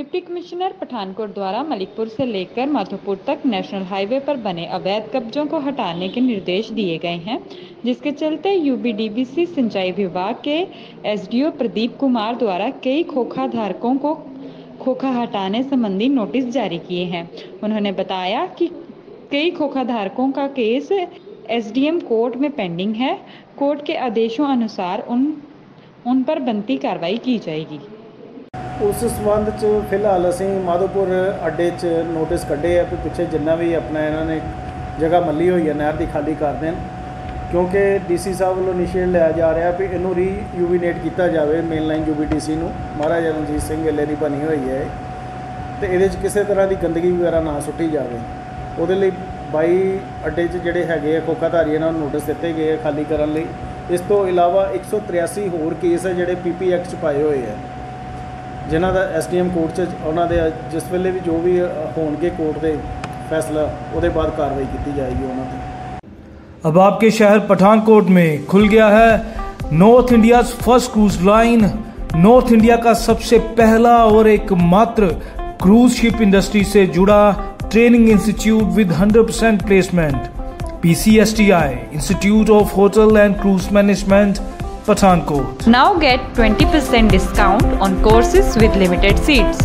Deputy commissioner Pathankot द्वारा मलिकपुर से लेकर माधोपुर तक नेशनल हाईवे पर बने अवैध कब्जों को हटाने के निर्देश दिए गए हैं, जिसके चलते यूबीडीबीसी सिंचाई विभाग के एसडीओ प्रदीप कुमार द्वारा कई खोखा धारकों को खोखा हटाने संबंधी नोटिस जारी किए हैं। उन्होंने बताया कि कई खोखा धारकों का केस एसडीएम कोर्ट में पेंडिंग है। कोर्ट के आदेशों अनुसार उन उन पर बनती कार्रवाई की जाएगी। ਉਸ ਸੰਬੰਧ ਚ ਫਿਲਹਾਲ ਅਸੀਂ ਮਾਧੋਪੁਰ ਅੱਡੇ 'ਚ ਨੋਟਿਸ ਕੱਢੇ ਆ ਕਿ ਪਿੱਛੇ ਜਿੰਨਾ ਵੀ ਆਪਣਾ ਇਹਨਾਂ ਨੇ ਜਗ੍ਹਾ ਮੱਲੀ ਹੋਈ ਹੈ ਨਹਿਰ ਦੀ ਖਾਲੀ ਕਰ ਦੇਣ। ਕਿਉਂਕਿ ਡੀਸੀ ਸਾਹਿਬ ਵੱਲੋਂ ਇਨੀਸ਼ੀਏਟ ਲਿਆ ਜਾ ਰਿਹਾ ਵੀ ਇਹਨੂੰ ਰੀ ਯੂਵੀਨੇਟ ਕੀਤਾ ਜਾਵੇ ਮੇਨ ਲਾਈਨ ਯੂਬੀਡੀਸੀ ਨੂੰ। ਮਹਾਰਾਜਾ ਰਣਜੀਤ ਸਿੰਘ ਵੇਲੇ ਦੀ ਬਣੀ ਹੋਈ ਹੈ ਇਹ। ਤੇ ਇਹਦੇ 'ਚ ਕਿਸੇ ਤਰ੍ਹਾਂ ਦੀ ਗੰਦਗੀ ਵਗੈਰਾ ਨਾ ਸੁੱਟੀ ਜਾਵੇ। ਉਹਦੇ ਲਈ 22 ਅੱਡੇ 'ਚ ਜਿਹੜੇ ਹੈਗੇ ਆ ਕੋਕਾਧਾਰੀ ਇਹਨਾਂ ਨੂੰ ਨੋਟਿਸ ਦਿੱਤੇ ਗਏ ਆ ਖਾਲੀ ਕਰਨ ਲਈ। ਇਸ ਤੋਂ ਇਲਾਵਾ 183 ਹੋਰ ਕੇਸ ਹੈ ਜਿਹੜੇ ਪੀਪੀ ਐਕਟ 'ਚ ਪਾਏ ਹੋਏ ਆ। ਜਿਨ੍ਹਾਂ ਦਾ ਐਸਡੀਐਮ ਕੋਰਟ 'ਚ ਉਹਨਾਂ ਦੇ ਜਿਸ ਵੇਲੇ ਵੀ ਜੋ ਵੀ ਅ, ਹੋਣਗੇ ਕੋਰਟ ਦੇ ਫੈਸਲਾ ਉਹਦੇ ਬਾਅਦ ਕਾਰਵਾਈ ਕੀਤੀ ਜਾਏਗੀ ਉਹਨਾਂ ਤੇ अब आपके शहर पठानकोट में खुल गया है North India first cruise line North India का सबसे पहला और एकमात्र क्रूज शिप इंडस्ट्री से जुड़ा training institute with 100% placement PCSTI institute of hotel and cruise management Pathankot. Now get 20% discount on courses with limited seats.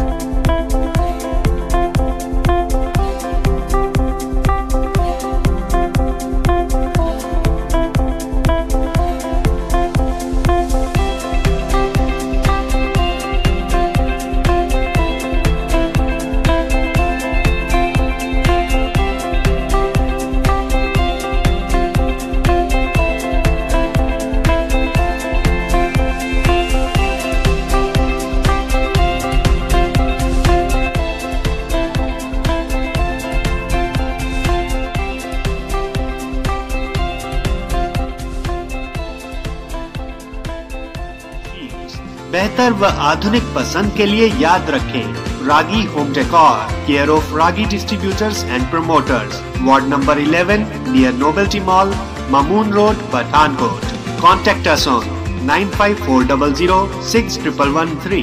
बेहतर व आधुनिक पसंद के लिए याद रखें Ragi home decor, care of Ragi distributors and promoters. Ward number 11 near Novelty mall Mamun road Pathankot contact us on nine five four double zero six triple one three